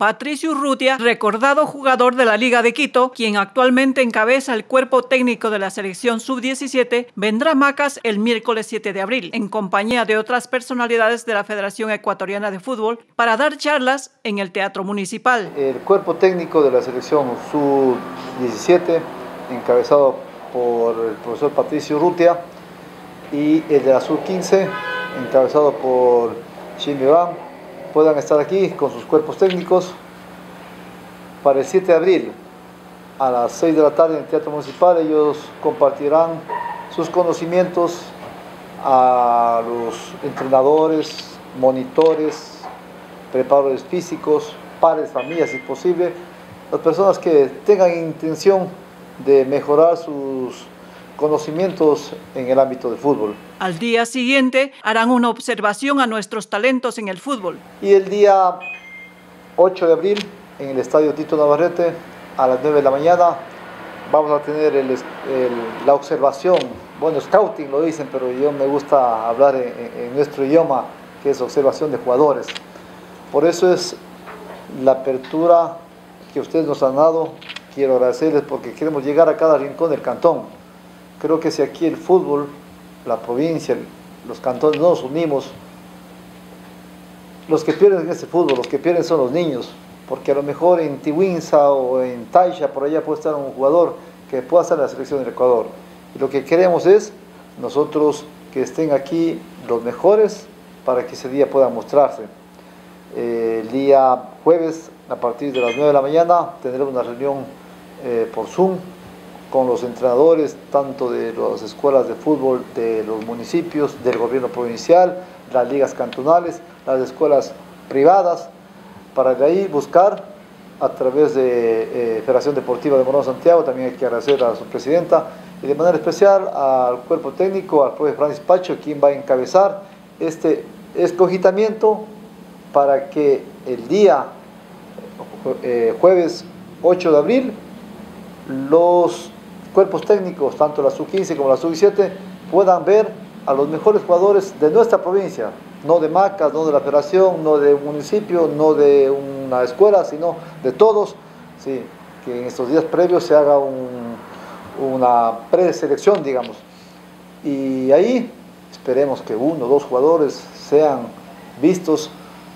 Patricio Urrutia, recordado jugador de la Liga de Quito, quien actualmente encabeza el cuerpo técnico de la selección sub-17, vendrá a Macas el miércoles 7 de abril, en compañía de otras personalidades de la Federación Ecuatoriana de Fútbol, para dar charlas en el Teatro Municipal. El cuerpo técnico de la selección sub-17, encabezado por el profesor Patricio Urrutia, y el de la sub-15, encabezado por Jimmy Van, puedan estar aquí con sus cuerpos técnicos para el 7 de abril a las 6 de la tarde en el Teatro Municipal. Ellos compartirán sus conocimientos a los entrenadores, monitores, preparadores físicos, padres, familias, si posible, las personas que tengan intención de mejorar sus conocimientos en el ámbito del fútbol. Al día siguiente harán una observación a nuestros talentos en el fútbol. Y el día 8 de abril, en el Estadio Tito Navarrete, a las 9 de la mañana, vamos a tener la observación, bueno, scouting lo dicen, pero yo me gusta hablar en, nuestro idioma, que es observación de jugadores. Por eso es la apertura que ustedes nos han dado. Quiero agradecerles porque queremos llegar a cada rincón del cantón Creo que si aquí el fútbol, la provincia, los cantones no nos unimos, los que pierden en este fútbol, los que pierden son los niños, porque a lo mejor en Tiwinza o en Taisha, por allá puede estar un jugador que pueda estar en la selección del Ecuador. Y lo que queremos es nosotros que estén aquí los mejores para que ese día puedan mostrarse. Eh, el día jueves, a partir de las 9 de la mañana, tendremos una reunión eh, por Zoom con los entrenadores tanto de las escuelas de fútbol de los municipios, del gobierno provincial, las ligas cantonales, las escuelas privadas, para de ahí buscar a través de eh, Federación Deportiva de Morón Santiago, también hay que agradecer a su presidenta, y de manera especial al cuerpo técnico, al profe Francis Pacho, quien va a encabezar este escogitamiento para que el día eh, jueves 8 de abril los cuerpos técnicos, tanto la sub-15 como la sub-17, puedan ver a los mejores jugadores de nuestra provincia, no de Macas, no de la federación, no de un municipio, no de una escuela, sino de todos, sí, que en estos días previos se haga una preselección, digamos. Y ahí esperemos que uno o dos jugadores sean vistos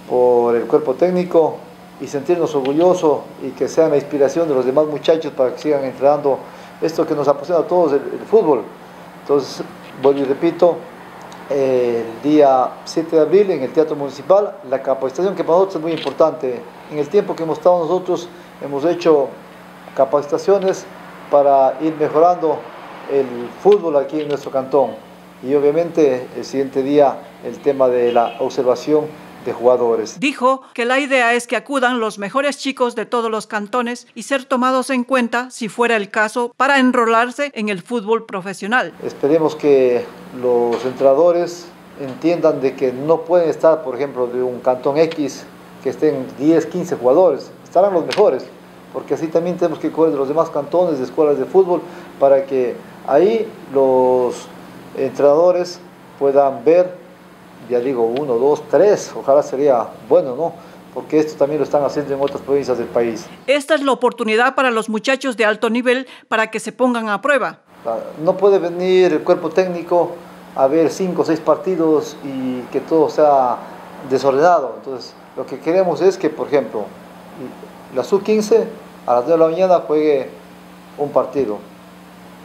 por el cuerpo técnico y sentirnos orgullosos y que sean la inspiración de los demás muchachos para que sigan entrenando esto que nos apasiona a todos, el, fútbol. Entonces, vuelvo y repito, el día 7 de abril en el Teatro Municipal, la capacitación que para nosotros es muy importante. En el tiempo que hemos estado nosotros, hemos hecho capacitaciones para ir mejorando el fútbol aquí en nuestro cantón. Y obviamente el siguiente día el tema de la observación de jugadores. Dijo que la idea es que acudan los mejores chicos de todos los cantones y ser tomados en cuenta, si fuera el caso, para enrolarse en el fútbol profesional. Esperemos que los entrenadores entiendan de que no pueden estar, por ejemplo, de un cantón X que estén 10, 15 jugadores, estarán los mejores, porque así también tenemos que coger de los demás cantones, de escuelas de fútbol, para que ahí los entrenadores puedan ver ya digo, uno, dos, tres, ojalá sería bueno, ¿no? Porque esto también lo están haciendo en otras provincias del país. Esta es la oportunidad para los muchachos de alto nivel para que se pongan a prueba. No puede venir el cuerpo técnico a ver cinco o seis partidos y que todo sea desordenado. Entonces, lo que queremos es que, por ejemplo, la sub-15 a las 9 de la mañana juegue un partido.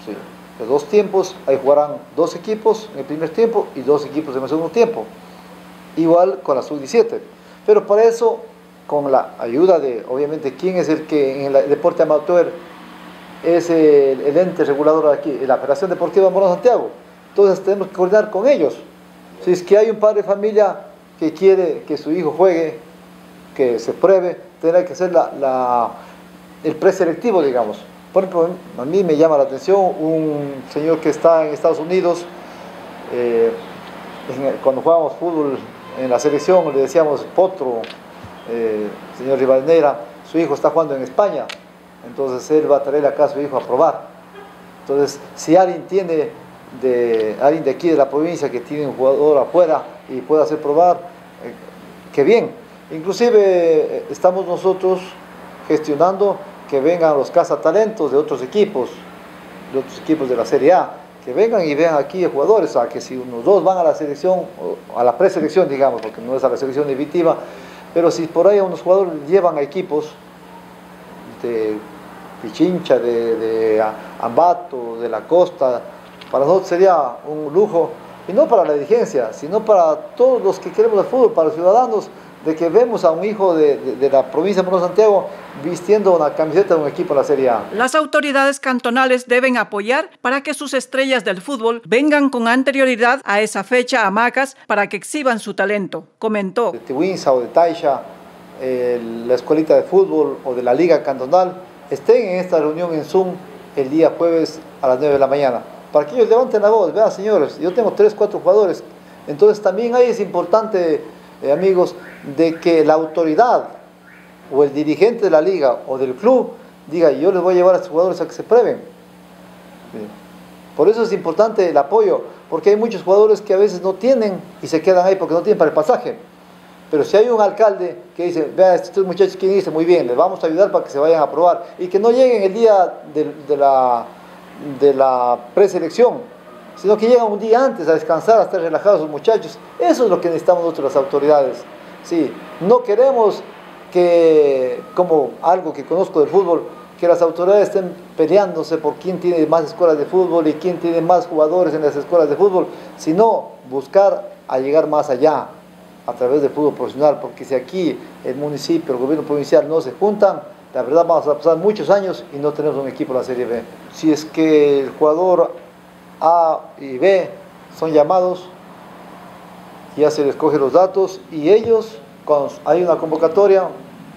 Sí de dos tiempos, ahí jugarán dos equipos en el primer tiempo y dos equipos en el segundo tiempo. Igual con la sub-17. Pero para eso, con la ayuda de, obviamente, quién es el que en el deporte amateur es el, ente regulador aquí, la Federación Deportiva Morón Santiago. Entonces tenemos que coordinar con ellos. Si es que hay un padre de familia que quiere que su hijo juegue, que se pruebe, tendrá que hacer la, el preselectivo, digamos. Por ejemplo, a mí me llama la atención un señor que está en Estados Unidos, eh, cuando jugábamos fútbol en la selección le decíamos Potro, eh, señor Rivalnera, su hijo está jugando en España, entonces él va a traer acá a su hijo a probar. Entonces, si alguien tiene de alguien de aquí de la provincia que tiene un jugador afuera y puede hacer probar, eh, qué bien. Inclusive eh, estamos nosotros gestionando que vengan los cazatalentos de otros equipos, de otros equipos de la Serie A, que vengan y vean aquí a jugadores, a que si unos dos van a la selección, a la preselección digamos, porque no es a la selección definitiva, pero si por ahí unos jugadores llevan a equipos de Pichincha, de, de Ambato, de la Costa, para nosotros sería un lujo, y no para la dirigencia, sino para todos los que queremos el fútbol, para los ciudadanos, de que vemos a un hijo de, la provincia de Morón Santiago vistiendo una camiseta de un equipo de la Serie A. Las autoridades cantonales deben apoyar para que sus estrellas del fútbol vengan con anterioridad a esa fecha a Macas para que exhiban su talento, comentó. De Tiwinsa o de Taisha, la escuelita de fútbol o de la liga cantonal estén en esta reunión en Zoom el día jueves a las 9 de la mañana. Para que ellos levanten la voz, vean señores, yo tengo 3, 4 jugadores. Entonces también ahí es importante, eh, amigos, de que la autoridad o el dirigente de la liga o del club diga, yo les voy a llevar a estos jugadores a que se prueben. Por eso es importante el apoyo, porque hay muchos jugadores que a veces no tienen y se quedan ahí porque no tienen para el pasaje. Pero si hay un alcalde que dice, vea, estos muchachos quieren irse muy bien, les vamos a ayudar para que se vayan a probar y que no lleguen el día de, la, de la preselección, sino que lleguen un día antes a descansar, a estar relajados los muchachos. Eso es lo que necesitamos nosotros las autoridades. Sí, no queremos que, como algo que conozco del fútbol, que las autoridades estén peleándose por quién tiene más escuelas de fútbol y quién tiene más jugadores en las escuelas de fútbol, sino buscar a llegar más allá a través del fútbol profesional, porque si aquí el municipio, el gobierno provincial no se juntan, la verdad vamos a pasar muchos años y no tenemos un equipo en la Serie B. Si es que el jugador A y B son llamados, ya se les coge los datos y ellos, cuando hay una convocatoria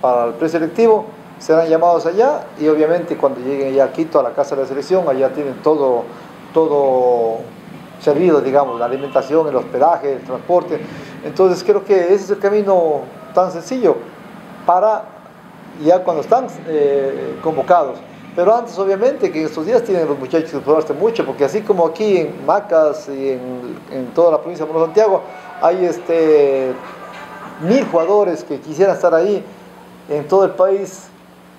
para el preselectivo, serán llamados allá y obviamente cuando lleguen ya a Quito, a la casa de la selección, allá tienen todo, todo servido, digamos, la alimentación, el hospedaje, el transporte. Entonces creo que ese es el camino tan sencillo para ya cuando están eh, convocados. Pero antes, obviamente, que estos días tienen los muchachos que probarse mucho, porque así como aquí en Macas y en, en toda la provincia de Santiago, hay este, mil jugadores que quisieran estar ahí. En todo el país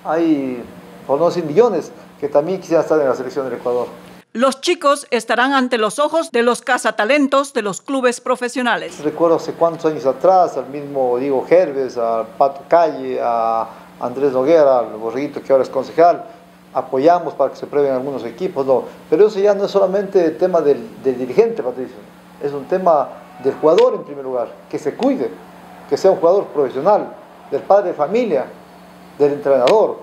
hay, por no decir millones, que también quisieran estar en la selección del Ecuador. Los chicos estarán ante los ojos de los cazatalentos de los clubes profesionales. Recuerdo hace cuántos años atrás al mismo Diego Gerves, al Pato Calle, a Andrés Noguera, al Borriguito que ahora es concejal, apoyamos para que se prueben algunos equipos, no. Pero eso ya no es solamente el tema del, dirigente, Patricio, es un tema del jugador en primer lugar, que se cuide, que sea un jugador profesional, del padre de familia, del entrenador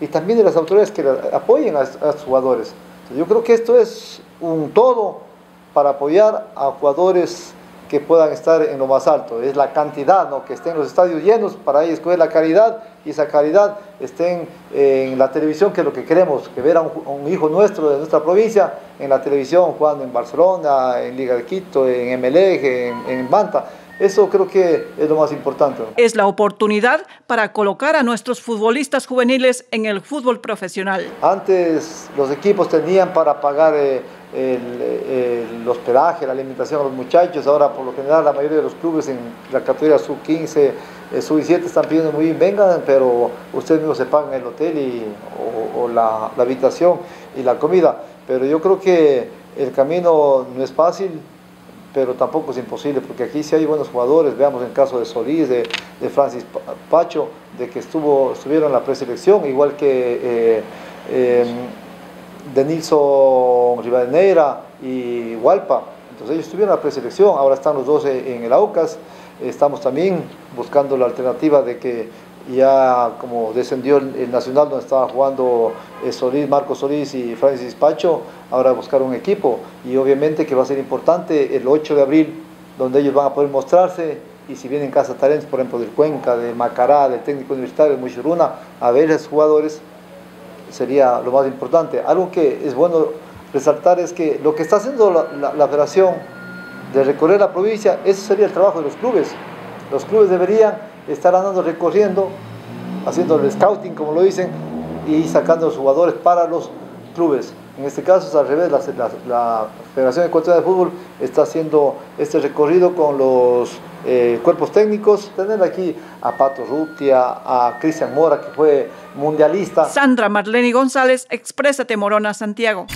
y también de las autoridades que apoyen a, sus jugadores. yo creo que esto es un todo para apoyar a jugadores que puedan estar en lo más alto. Es la cantidad, ¿no? que estén los estadios llenos para ahí escoger la calidad y esa calidad estén en la televisión, que es lo que queremos, que ver a un, hijo nuestro de nuestra provincia en la televisión jugando en Barcelona, en Liga de Quito, en MLEG, en, en Manta. Eso creo que es lo más importante. Es la oportunidad para colocar a nuestros futbolistas juveniles en el fútbol profesional. Antes los equipos tenían para pagar eh, el, hospedaje, la alimentación a los muchachos. Ahora, por lo general, la mayoría de los clubes en la categoría sub-15, eh, sub-17 están pidiendo muy bien, vengan, pero ustedes mismos se pagan el hotel y, o, la, habitación y la comida. Pero yo creo que el camino no es fácil, pero tampoco es imposible, porque aquí sí hay buenos jugadores. Veamos el caso de Solís, de, de Francis Pacho, de que estuvo, estuvieron en la preselección, igual que. Eh, eh, de Nilson Rivadeneira y Hualpa. Entonces ellos estuvieron en la preselección, ahora están los dos en el AUCAS. Estamos también buscando la alternativa de que ya como descendió el, Nacional donde estaba jugando eh, Solís, Marco Solís y Francis Pacho, ahora buscar un equipo y obviamente que va a ser importante el 8 de abril donde ellos van a poder mostrarse y si vienen Casa Talentos, por ejemplo, del Cuenca, de Macará, del técnico universitario de Muchuruna, a ver a esos jugadores sería lo más importante. Algo que es bueno resaltar es que lo que está haciendo la, la, federación de recorrer la provincia, ese sería el trabajo de los clubes. Los clubes deberían estar andando recorriendo, haciendo el scouting, como lo dicen, y sacando los jugadores para los clubes. En este caso es al revés, la, Federación Ecuatoriana de Fútbol está haciendo este recorrido con los eh, cuerpos técnicos. Tener aquí a Pato Rutia, a Cristian Mora, que fue mundialista. Sandra Marlene González, Exprésate Morona, Santiago.